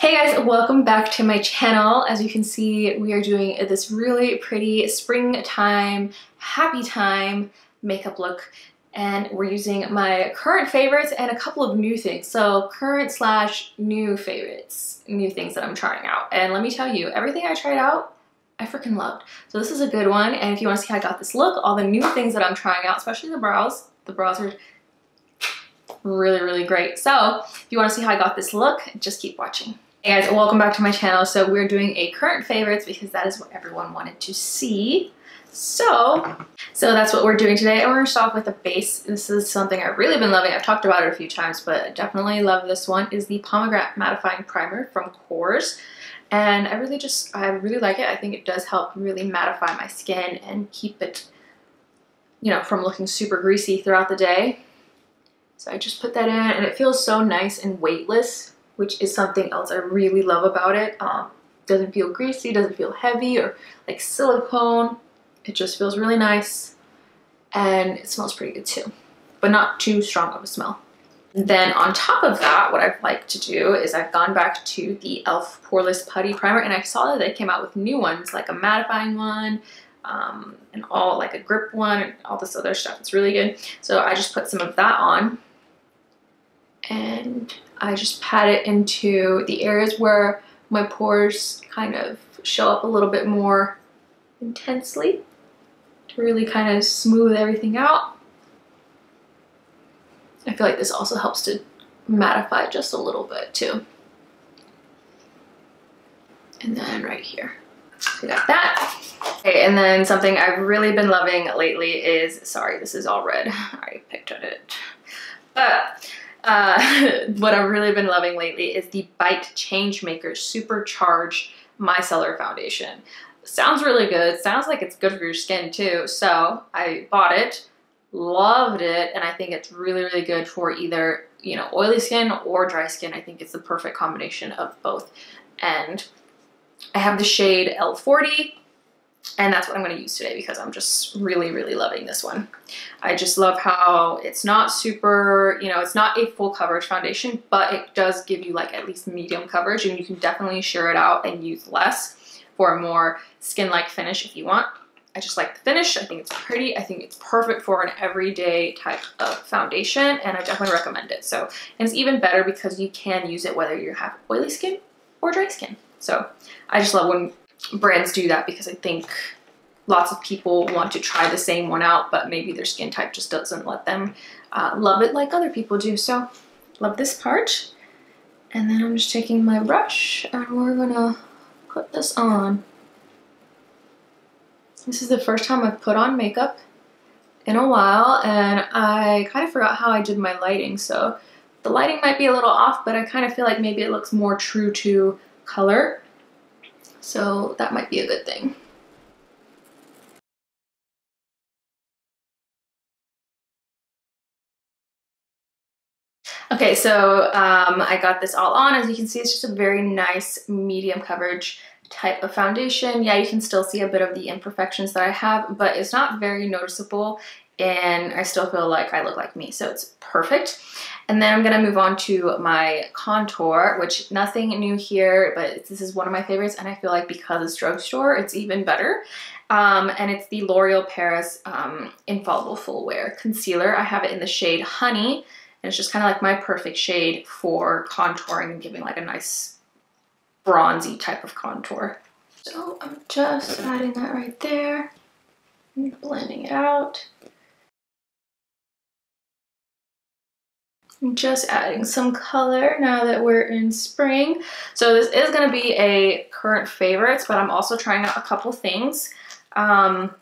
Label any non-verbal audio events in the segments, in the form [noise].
Hey guys, welcome back to my channel. As you can see, we are doing this really pretty springtime, happy time makeup look and we're using my current favorites and a couple of new things. So current slash new favorites, new things that I'm trying out. And let me tell you, everything I tried out, I freaking loved. So this is a good one. And if you wanna see how I got this look, all the new things that I'm trying out, especially the brows, the brows are really, really great. So if you wanna see how I got this look, just keep watching. Hey guys, welcome back to my channel. So we're doing a current favorites because that is what everyone wanted to see. So, so that's what we're doing today. And we're gonna start off with a base. This is something I've really been loving. I've talked about it a few times, but definitely love this one is the Pomegranate Mattifying Primer from Korres. And I really just, I really like it. I think it does help really mattify my skin and keep it, you know, from looking super greasy throughout the day. So I just put that in and it feels so nice and weightless, which is something else I really love about it. Um, doesn't feel greasy, doesn't feel heavy or like silicone. It just feels really nice and it smells pretty good too, but not too strong of a smell. Then on top of that, what I'd like to do is I've gone back to the e.l.f. Poreless Putty Primer and I saw that they came out with new ones, like a mattifying one, um, and all like a grip one, and all this other stuff. It's really good. So I just put some of that on and I just pat it into the areas where my pores kind of show up a little bit more intensely to really kind of smooth everything out. I feel like this also helps to mattify just a little bit too. And then right here, we got that. Okay, and then something I've really been loving lately is, sorry, this is all red. [laughs] I picked at it. But uh, [laughs] what I've really been loving lately is the Bite Changemaker Supercharged Micellar Foundation sounds really good. Sounds like it's good for your skin too. So I bought it, loved it, and I think it's really, really good for either, you know, oily skin or dry skin. I think it's the perfect combination of both. And I have the shade L40 and that's what I'm going to use today because I'm just really, really loving this one. I just love how it's not super, you know, it's not a full coverage foundation, but it does give you like at least medium coverage and you can definitely sheer it out and use less for a more skin-like finish if you want. I just like the finish. I think it's pretty. I think it's perfect for an everyday type of foundation and I definitely recommend it. So, and it's even better because you can use it whether you have oily skin or dry skin. So I just love when brands do that because I think lots of people want to try the same one out, but maybe their skin type just doesn't let them uh, love it like other people do. So love this part. And then I'm just taking my brush and we're gonna put this on. This is the first time I've put on makeup in a while and I kind of forgot how I did my lighting so the lighting might be a little off but I kind of feel like maybe it looks more true to color so that might be a good thing. Okay, so um, I got this all on. As you can see, it's just a very nice medium coverage type of foundation. Yeah, you can still see a bit of the imperfections that I have, but it's not very noticeable and I still feel like I look like me, so it's perfect. And then I'm gonna move on to my contour, which nothing new here, but this is one of my favorites, and I feel like because it's drugstore, it's even better. Um, and it's the L'Oreal Paris um, Infallible Full Wear Concealer. I have it in the shade Honey, and it's just kind of like my perfect shade for contouring and giving like a nice bronzy type of contour. So I'm just adding that right there and blending it out. Just adding some color now that we're in spring. So this is going to be a current favorites, but I'm also trying out a couple things. Um,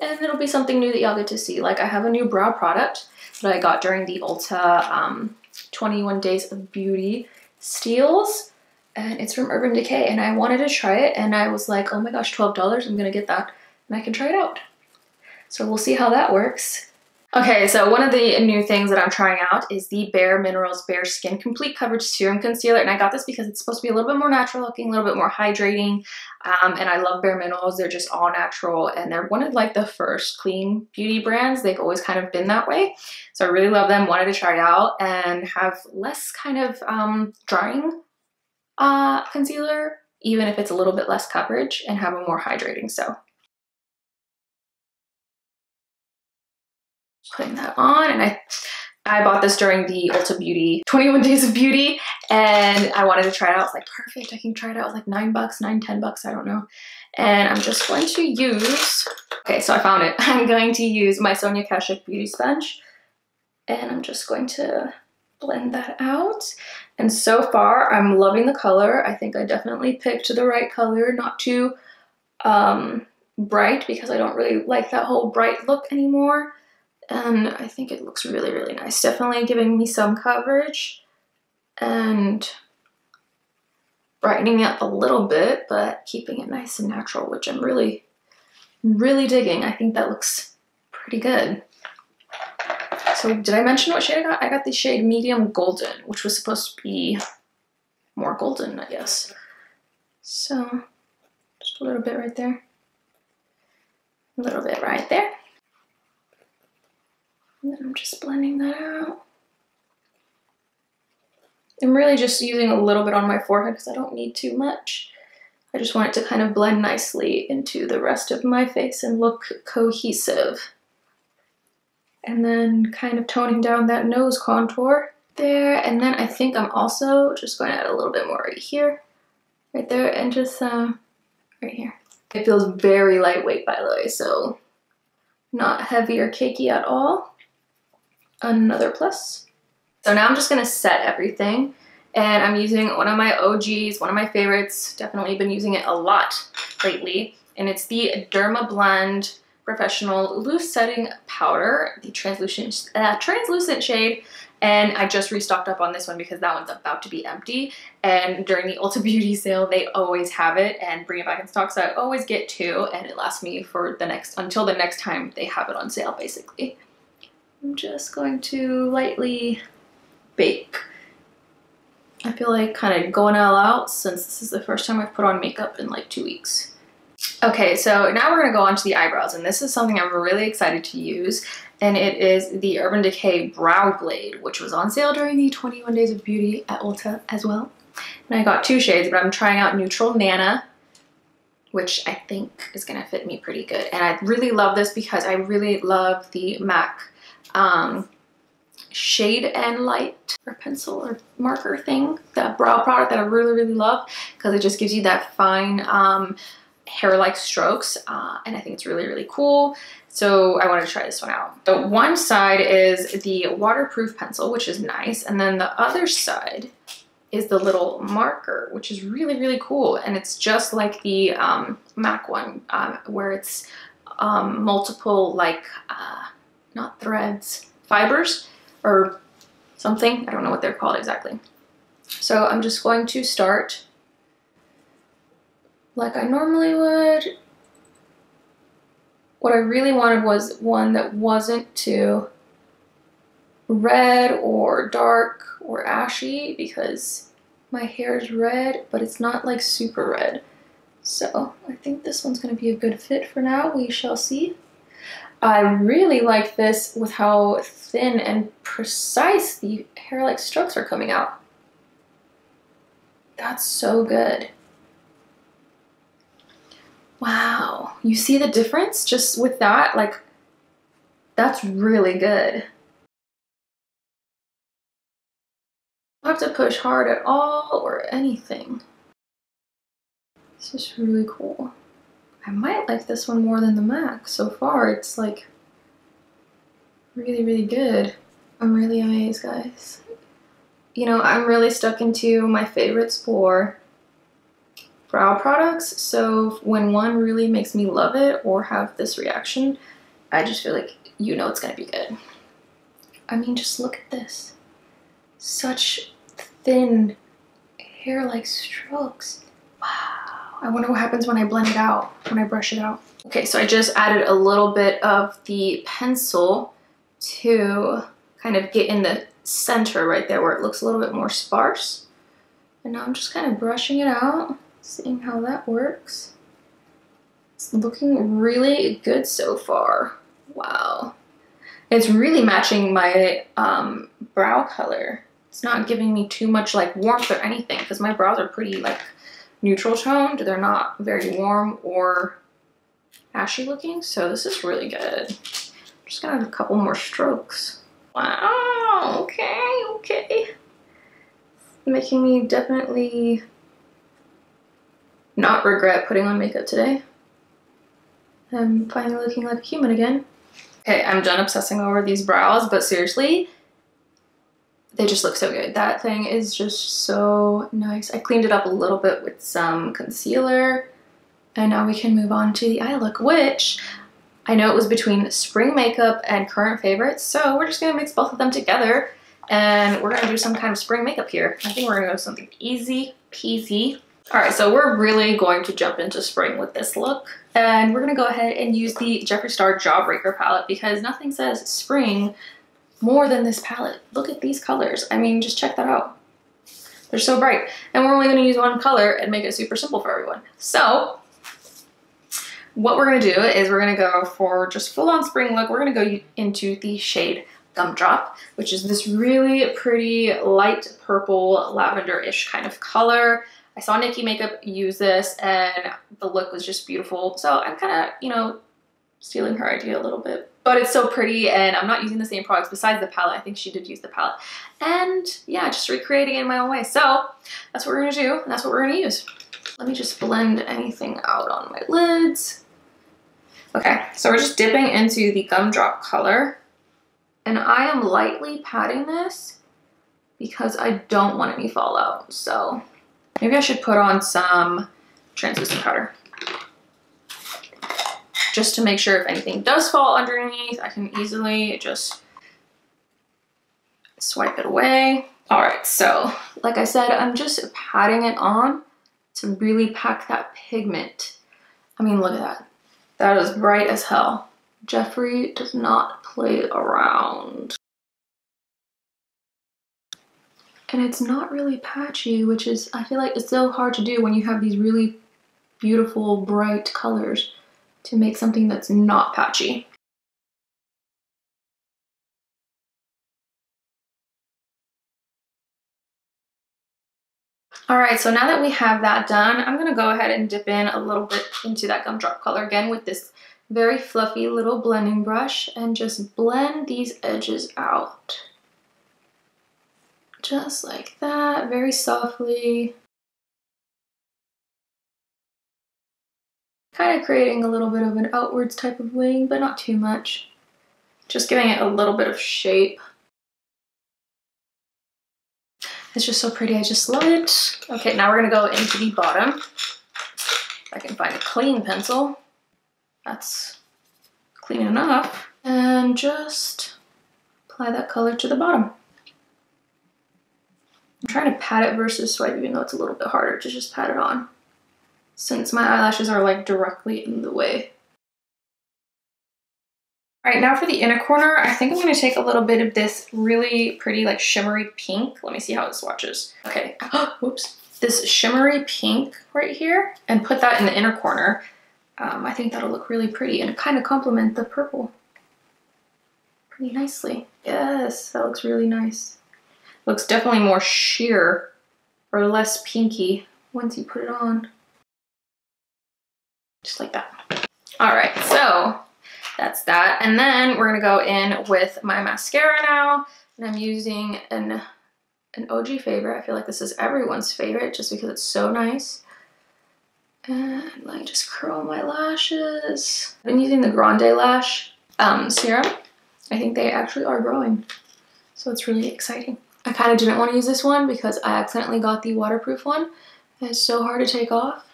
and it'll be something new that y'all get to see. Like I have a new brow product that I got during the Ulta um, 21 Days of Beauty steals. And it's from Urban Decay. And I wanted to try it. And I was like, oh my gosh, $12. I'm going to get that. And I can try it out. So we'll see how that works. Okay, so one of the new things that I'm trying out is the Bare Minerals Bare Skin Complete Coverage Serum Concealer. And I got this because it's supposed to be a little bit more natural looking, a little bit more hydrating. Um, and I love Bare Minerals. They're just all natural. And they're one of like the first clean beauty brands. They've always kind of been that way. So I really love them. Wanted to try it out and have less kind of um, drying uh, concealer, even if it's a little bit less coverage and have a more hydrating so. Putting that on and I I bought this during the Ulta Beauty 21 Days of Beauty and I wanted to try it out. Like, perfect, I can try it out. Like nine bucks, nine, ten bucks, I don't know. And I'm just going to use, okay, so I found it. [laughs] I'm going to use my Sonia Kashuk Beauty Sponge and I'm just going to blend that out. And so far, I'm loving the color. I think I definitely picked the right color, not too um, bright because I don't really like that whole bright look anymore. And I think it looks really, really nice. Definitely giving me some coverage and brightening it up a little bit, but keeping it nice and natural, which I'm really, really digging. I think that looks pretty good. So did I mention what shade I got? I got the shade Medium Golden, which was supposed to be more golden, I guess. So just a little bit right there. A little bit right there. And then I'm just blending that out. I'm really just using a little bit on my forehead because I don't need too much. I just want it to kind of blend nicely into the rest of my face and look cohesive. And then kind of toning down that nose contour there. And then I think I'm also just going to add a little bit more right here, right there, and just um, right here. It feels very lightweight, by the way, so not heavy or cakey at all another plus. So now I'm just gonna set everything and I'm using one of my OGs, one of my favorites, definitely been using it a lot lately, and it's the Dermablend Professional Loose Setting Powder, the translucent, uh, translucent shade, and I just restocked up on this one because that one's about to be empty, and during the [laughs] Ulta Beauty sale, they always have it and bring it back in stock, so I always get two, and it lasts me for the next, until the next time they have it on sale, basically. I'm just going to lightly bake. I feel like kind of going all out since this is the first time I've put on makeup in like two weeks. Okay, so now we're gonna go on to the eyebrows and this is something I'm really excited to use and it is the Urban Decay Brow Blade which was on sale during the 21 Days of Beauty at Ulta as well. And I got two shades, but I'm trying out Neutral Nana, which I think is gonna fit me pretty good. And I really love this because I really love the MAC um, shade and light or pencil or marker thing, the brow product that I really, really love because it just gives you that fine um, hair-like strokes uh, and I think it's really, really cool. So I wanted to try this one out. The one side is the waterproof pencil, which is nice. And then the other side is the little marker, which is really, really cool. And it's just like the um, MAC one, um, where it's um, multiple like uh, not threads, fibers or something. I don't know what they're called exactly. So I'm just going to start like I normally would. What I really wanted was one that wasn't too red or dark or ashy because my hair is red, but it's not like super red. So I think this one's going to be a good fit for now. We shall see. I really like this with how thin and precise the hair-like strokes are coming out. That's so good. Wow, you see the difference just with that? Like, that's really good. Have to push hard at all or anything. This is really cool. I might like this one more than the MAC. So far, it's like really, really good. I'm really amazed, guys. You know, I'm really stuck into my favorites for brow products. So when one really makes me love it or have this reaction, I just feel like you know it's gonna be good. I mean, just look at this. Such thin hair-like strokes. I wonder what happens when I blend it out, when I brush it out. Okay, so I just added a little bit of the pencil to kind of get in the center right there where it looks a little bit more sparse. And now I'm just kind of brushing it out, seeing how that works. It's looking really good so far. Wow. It's really matching my um, brow color. it's not giving me too much like warmth or anything because my brows are pretty like neutral toned. They're not very warm or ashy looking. So this is really good. Just gonna have a couple more strokes. Wow, okay, okay. Making me definitely not regret putting on makeup today. I'm finally looking like a human again. Okay, I'm done obsessing over these brows, but seriously, they just look so good. That thing is just so nice. I cleaned it up a little bit with some concealer, and now we can move on to the eye look, which I know it was between spring makeup and current favorites, so we're just gonna mix both of them together, and we're gonna do some kind of spring makeup here. I think we're gonna go something easy peasy. All right, so we're really going to jump into spring with this look. And we're gonna go ahead and use the Jeffree Star Jawbreaker palette because nothing says spring more than this palette. Look at these colors. I mean, just check that out. They're so bright. And we're only gonna use one color and make it super simple for everyone. So, what we're gonna do is we're gonna go for just full on spring look. We're gonna go into the shade Gumdrop, which is this really pretty light purple lavender-ish kind of color. I saw Nikkie Makeup use this and the look was just beautiful. So I'm kind of, you know, stealing her idea a little bit. But it's so pretty and I'm not using the same products besides the palette. I think she did use the palette. And yeah, just recreating it in my own way. So that's what we're gonna do and that's what we're gonna use. Let me just blend anything out on my lids. Okay, so we're just dipping into the gumdrop color. And I am lightly patting this because I don't want any fallout. So Maybe I should put on some translucent powder. Just to make sure if anything does fall underneath, I can easily just swipe it away. All right, so like I said, I'm just patting it on to really pack that pigment. I mean, look at that. That is bright as hell. Jeffree does not play around. and it's not really patchy, which is, I feel like it's so hard to do when you have these really beautiful, bright colors to make something that's not patchy. All right, so now that we have that done, I'm gonna go ahead and dip in a little bit into that gumdrop color again with this very fluffy little blending brush and just blend these edges out just like that, very softly. Kind of creating a little bit of an outwards type of wing, but not too much. Just giving it a little bit of shape. It's just so pretty, I just love it. Okay, now we're gonna go into the bottom. If I can find a clean pencil. That's clean enough. And just apply that color to the bottom. I'm trying to pat it versus swipe even though it's a little bit harder to just pat it on since my eyelashes are like directly in the way. All right, now for the inner corner, I think I'm gonna take a little bit of this really pretty like shimmery pink. Let me see how it swatches. Okay, [gasps] whoops. This shimmery pink right here and put that in the inner corner. Um, I think that'll look really pretty and kind of complement the purple pretty nicely. Yes, that looks really nice. Looks definitely more sheer or less pinky once you put it on. Just like that. All right, so that's that. And then we're gonna go in with my mascara now. And I'm using an, an OG favorite. I feel like this is everyone's favorite just because it's so nice. And me just curl my lashes. I've been using the Grande Lash um, serum. I think they actually are growing. So it's really exciting. I kind of didn't want to use this one because I accidentally got the waterproof one. It's so hard to take off.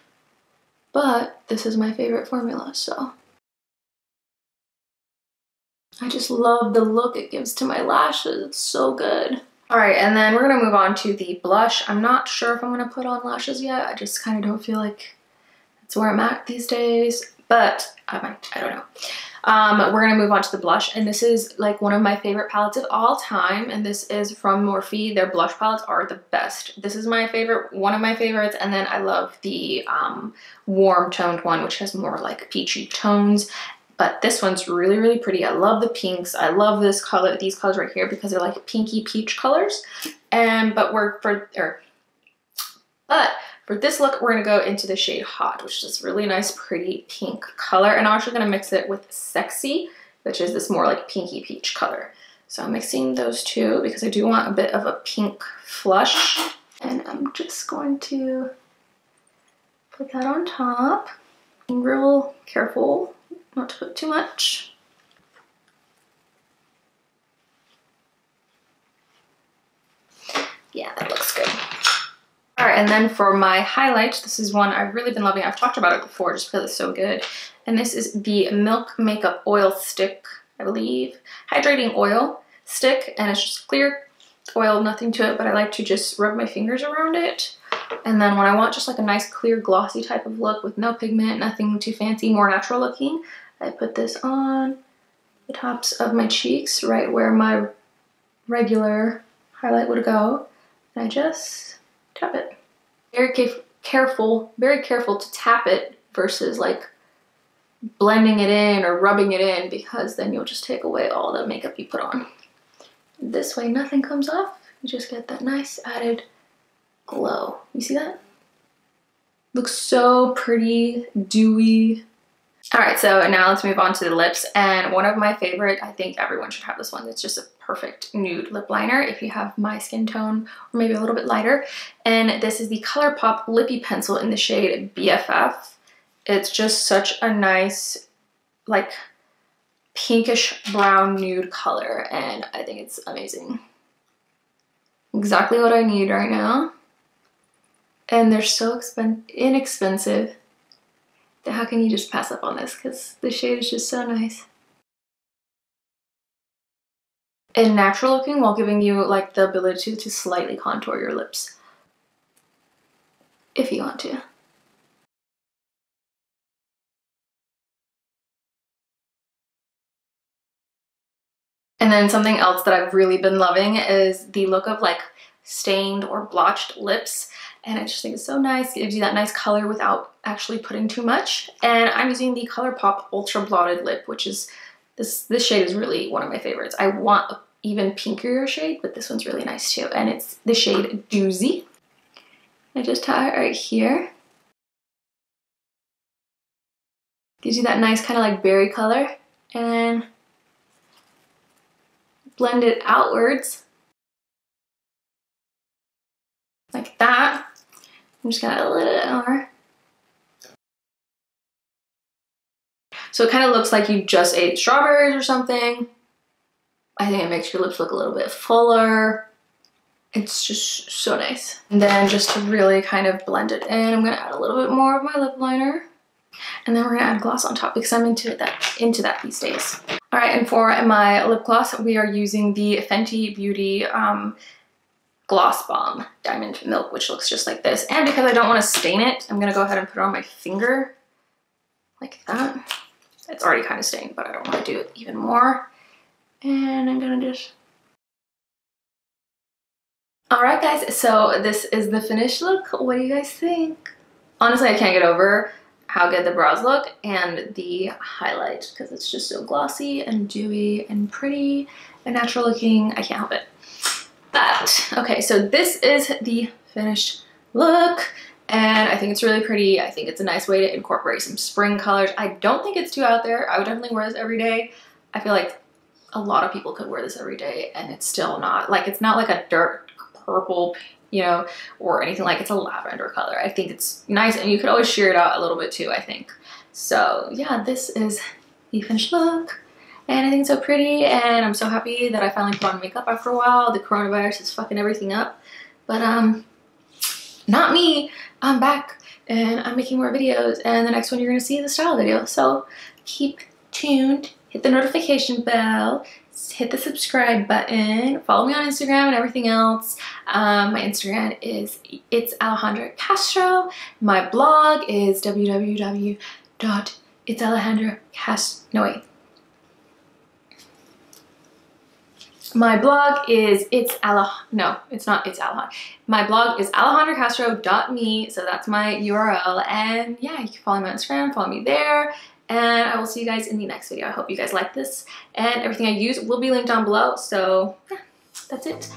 But this is my favorite formula, so. I just love the look it gives to my lashes. It's so good. All right, and then we're gonna move on to the blush. I'm not sure if I'm gonna put on lashes yet. I just kind of don't feel like that's where I'm at these days, but I might, I don't know. Um, we're gonna move on to the blush and this is like one of my favorite palettes of all time and this is from Morphe. Their blush palettes are the best. This is my favorite, one of my favorites and then I love the um, warm toned one which has more like peachy tones. but this one's really, really pretty. I love the pinks. I love this color, these colors right here because they're like pinky peach colors. And, but we're for, or, but for this look, we're gonna go into the shade Hot, which is really nice, pretty pink color. And I'm actually gonna mix it with Sexy, which is this more like pinky peach color. So I'm mixing those two because I do want a bit of a pink flush. And I'm just going to put that on top. Be real careful not to put too much. Yeah, that looks good. All right, and then for my highlight, this is one I've really been loving. I've talked about it before just because it's so good. And this is the Milk Makeup Oil Stick, I believe. Hydrating oil stick, and it's just clear oil, nothing to it, but I like to just rub my fingers around it. And then when I want just like a nice clear glossy type of look with no pigment, nothing too fancy, more natural looking, I put this on the tops of my cheeks, right where my regular highlight would go. And I just tap it. Very careful, very careful to tap it versus like blending it in or rubbing it in because then you'll just take away all the makeup you put on. This way nothing comes off. You just get that nice added glow. You see that? Looks so pretty, dewy. All right, so now let's move on to the lips. And one of my favorite, I think everyone should have this one. It's just a perfect nude lip liner if you have my skin tone or maybe a little bit lighter. And this is the ColourPop Lippie Pencil in the shade BFF. It's just such a nice, like, pinkish brown nude color and I think it's amazing. Exactly what I need right now. And they're so inexpensive how can you just pass up on this because the shade is just so nice. And natural looking while giving you like the ability to to slightly contour your lips if you want to. And then something else that I've really been loving is the look of like stained or blotched lips. And I just think it's so nice. It gives you that nice color without actually putting too much. And I'm using the ColourPop Ultra Blotted Lip, which is, this, this shade is really one of my favorites. I want an even pinkier shade, but this one's really nice too. And it's the shade Doozy. I just tie it right here. Gives you that nice kind of like berry color. And blend it outwards like that. I'm just gonna a little bit more. So it kind of looks like you just ate strawberries or something. I think it makes your lips look a little bit fuller. It's just so nice. And then just to really kind of blend it in, I'm gonna add a little bit more of my lip liner. And then we're gonna add gloss on top because I'm into that into that these days. All right, and for my lip gloss, we are using the Fenty Beauty um, Gloss Bomb Diamond Milk, which looks just like this. And because I don't want to stain it, I'm gonna go ahead and put it on my finger like that. It's already kind of stained, but I don't want to do it even more. And I'm gonna just Alright guys, so this is the finished look. What do you guys think? Honestly, I can't get over how good the brows look and the highlight because it's just so glossy and dewy and pretty and natural looking. I can't help it. But, okay, so this is the finished look and I think it's really pretty. I think it's a nice way to incorporate some spring colors. I don't think it's too out there. I would definitely wear this every day. I feel like a lot of people could wear this every day and it's still not, like it's not like a dark purple you know, or anything like it's a lavender color. I think it's nice and you could always sheer it out a little bit too, I think. So yeah, this is the finished look and I think it's so pretty and I'm so happy that I finally put on makeup after a while. The coronavirus is fucking everything up, but um, not me. I'm back and I'm making more videos and the next one you're gonna see is a style video. So keep tuned, hit the notification bell, hit the subscribe button, follow me on Instagram and everything else. Um, my Instagram is it's Alejandra Castro. My blog is www. www.itsalejandra no wait. My blog is it's Alejandra, no, it's not it's Alejandra. My blog is alejandracastro.me, so that's my URL. And yeah, you can follow me on Instagram, follow me there. And I will see you guys in the next video. I hope you guys like this and everything I use will be linked down below. So yeah, that's it.